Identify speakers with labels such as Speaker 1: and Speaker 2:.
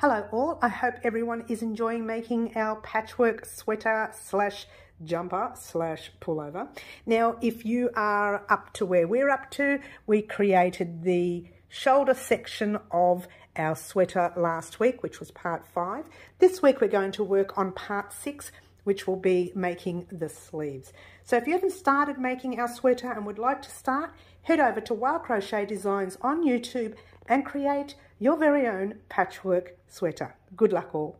Speaker 1: Hello all, I hope everyone is enjoying making our patchwork sweater slash jumper slash pullover. Now, if you are up to where we're up to, we created the shoulder section of our sweater last week, which was part five. This week we're going to work on part six, which will be making the sleeves. So if you haven't started making our sweater and would like to start, head over to Wow Crochet Designs on YouTube and create your very own patchwork sweater. Good luck all.